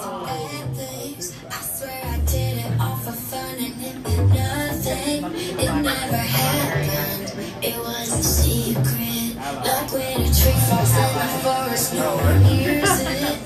I swear I did it all for fun and nothing. It never happened. It was a secret. Like when a tree falls in the forest, no one hears it.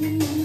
Baby.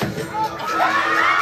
Deus.